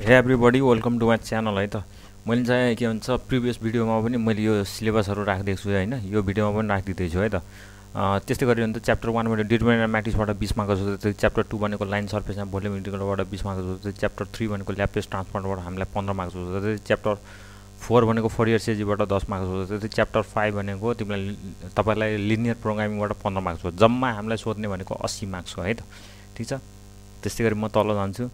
हे everybody welcome to my channel है त? मैले चाहिँ के भन्छ प्रिभियस भिडियोमा पनि मैले यो सिलेबसहरू राखिदिएको छु होइन? यो भिडियोमा पनि राखिदिँदैछु है त? त्यस्तै गरी भने त च्याप्टर वानबाट डिटर्मिनेन्ट म्याट्रिक्सबाट बिस मार्क्स सोध्दै च्याप्टर टू भनेको लाइन सर्फेसमा भोल्युम इन्टिग्रलबाट बिस मार्क्स सोध्दै च्याप्टर थ्री भनेको ल्याप्लेस ट्रान्सफर्मबाट हामीलाई पन्ध्र मार्क्स सोध्दै च्याप्टर फोर भनेको फोर इयर्स एजीबाट दस मार्क्स सोध्दै च्याप्टर फाइभ भनेको तिमीलाई तपाईँलाई लिनियर प्रोग्रामिङबाट पन्ध्र मार्क्स हो जम्मा हामीलाई सोध्ने भनेको अस्सी मार्क्स हो है त? ठिक छ? त्यस्तै गरी म तल जान्छु।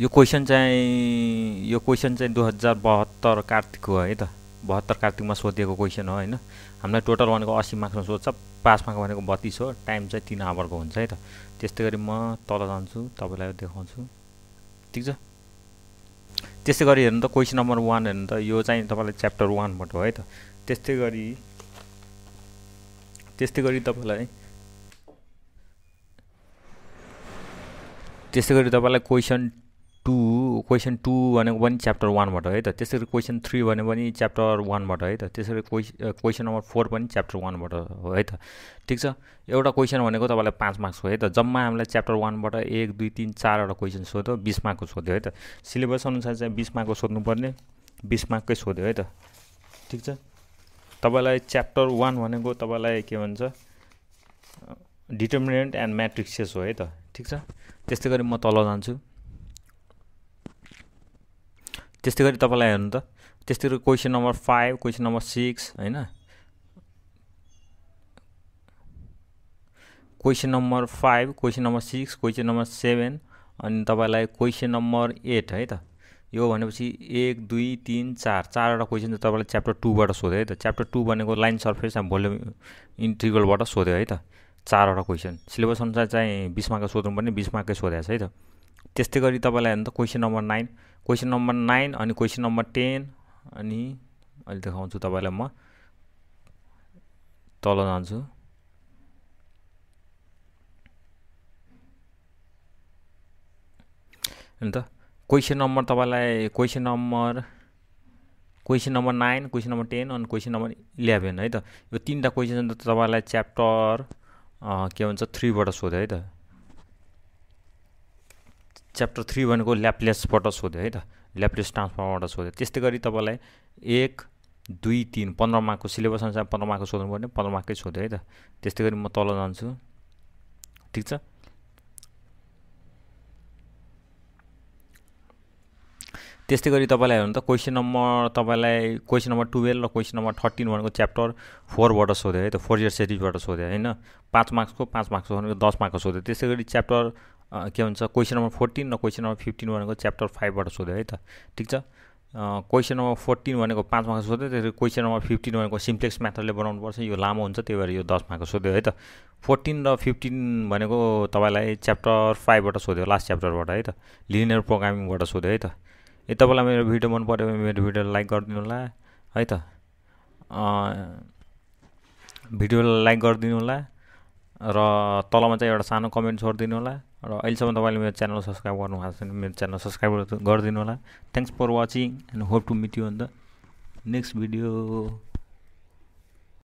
यो क्वेसन चाहिँ यो क्वेसन चाहिँ दुई हजार बहत्तर कार्तिकको है त। बहत्तर कार्तिकमा सोधिएको क्वेसन हो होइन। हामीलाई टोटल भनेको अस्सी मार्क्समा सोध्छ पास मार्क भनेको बत्तिस हो। टाइम चाहिँ तिन आवरको हुन्छ है त। त्यस्तै गरी म तल जान्छु तपाईँलाई देखाउँछु। ठिक छ? त्यस्तै गरी हेर्नु त क्वेसन नम्बर वान हेर्नु त यो चाहिँ तपाईँलाई च्याप्टर वानबाट हो है त। त्यस्तै गरी त्यस्तै गरी तपाईँलाई त्यस्तै गरी तपाईँलाई क्वेसन टू क्वेसन टू भनेको पनि च्याप्टर वानबाट है त। त्यसरी क्वेसन थ्री भने पनि च्याप्टर वानबाट है त। त्यसरी क्वेसन नम्बर फोर पनि च्याप्टर वानबाट हो है त। ठिक छ? एउटा क्वेसन भनेको तपाईँलाई पाँच मार्क्सको है त। जम्मा हामीलाई च्याप्टर वानबाट एक दुई तिन चारवटा क्वेसन सोध्यो बिस मार्कको सोध्यो है त। सिलेबस अनुसार चाहिँ बिस मार्कको सोध्नुपर्ने बिस मार्ककै सोध्यो है त। ठिक छ? तपाईँलाई च्याप्टर वान भनेको तपाईँलाई के भन्छ? डिटर्मिनेन्ट एन्ड म्याट्रिक्सेस हो है त। ठिक छ? त्यस्तै गरी म तल जान्छु। त्यस्तै गरी तपाईँलाई हेर्नु त। त्यस्तै गरी question number five question number six होइन? Question number five question number six question number seven अनि तपाईँलाई क्वेसन नम्बर एट है त? यो भनेपछि एक दुई तिन चार चारवटा क्वेसन चाहिँ तपाईँलाई च्याप्टर टूबाट सोध्यो है त? च्याप्टर टू भनेको लाइन सर्फेस भोल्युम इन्ट्रिगलबाट सोध्यो है त? चारवटा क्वेसन सिलेबस अनुसार चाहिँ बिस मार्कको सोध्नु पनि बिस मार्कै सोधेको छ है त? त्यस्तै गरी तपाईँलाई हेर्नु त question number nine question number nine अनि क्वेसन नम्बर टेन अनि अहिले देखाउँछु तपाईँलाई म। तल जान्छु। अन्त क्वेसन नम्बर तपाईँलाई question number question number nine question number ten अनि क्वेसन नम्बर इलेभेन है त। यो तिनवटा क्वेसन त तपाईँलाई च्याप्टर के भन्छ थ्रीबाट सोध्यो है त। च्याप्टर थ्री भनेको ल्याप्लेसबाट सोध्यो है त? ल्याप्लेस ट्रान्सफर्मबाट सोध्यो। त्यस्तै गरी तपाईँलाई एक दुई तिन पन्ध्र मार्कको सिलेबस अनुसार पन्ध्र मार्कको सोध्नु पर्ने पन्ध्र मार्ककै सोध्यो है त? त्यस्तै गरी म तल जान्छु। ठिक छ? त्यस्तै गरी तपाईँलाई हेर्नु त क्वेसन नम्बर तपाईँलाई क्वेसन नम्बर टुवेल्भ र क्वेसन नम्बर थर्टिन भनेको च्याप्टर फोरबाट सोध्यो है त फोर इयर सिरिजबाट सोध्यो होइन। पाँच मार्क्सको पाँच मार्क्सको भनेको दस मार्क्सको सोध्यो। त्यस्तै गरी च्याप्टर के भन्छ क्वेसन नम्बर फोर्टिन र क्वेसन नम्बर फिफ्टिन भनेको च्याप्टर फाइभबाट सोध्यो है त। ठिक छ? क्वेसन नम्बर फोर्टिन भनेको पाँच मार्क्स सोध्यो त्यसरी क्वेसन नम्बर फिफ्टिन भनेको सिम्प्लेक्स मेथडले बनाउनुपर्छ यो लामो हुन्छ त्यही भएर यो दस मार्क्सको सोध्यो है त। फोर्टिन र फिफ्टिन भनेको तपाईँलाई च्याप्टर फाइभबाट सोध्यो लास्ट च्याप्टरबाट है त। लिनियर प्रोग्रामिङबाट सोध्यो है त। ए तपाईँलाई मेरो भिडियो मन पऱ्यो भने मेरो भिडियोलाई लाइक गरिदिनु होला है त? भिडियोलाई लाइक गरिदिनु होला र तलमा चाहिँ एउटा सानो कमेन्ट छोडिदिनु होला र अहिलेसम्म तपाईँले मेरो च्यानल सब्सक्राइब गर्नु भएको छैन मेरो च्यानल सब्सक्राइब गरिदिनु होला thanks for watching and hope to meet you on the next video